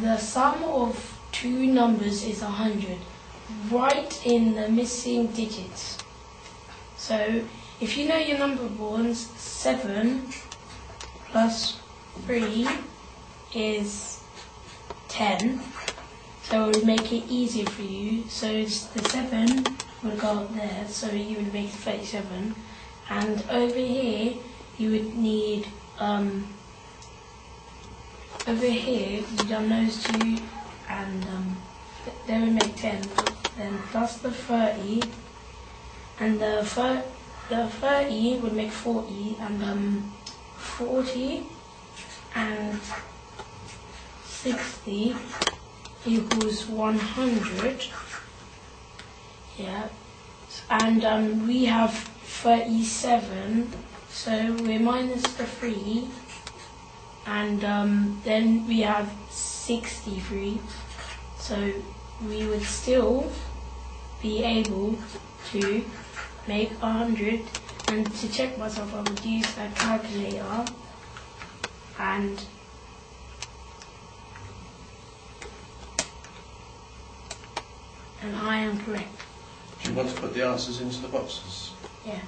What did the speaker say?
the sum of two numbers is 100. Write in the missing digits. So if you know your number bonds, 7 plus 3 is 10. So it would make it easier for you. So it's the 7 would go up there, so you would make 37. And over here, you would need, um, over here, you've done those two, and um, th- they would make 10. Then plus the 30, and the, thir- the 30 would make 40, and um, 40 and 60 equals 100. Yeah. And um, we have 37, so we're minus the 3. And um, then we have 63. So we would still be able to make 100. And to check myself, I would use a calculator. And and I am correct. Do you want to put the answers into the boxes? Yeah.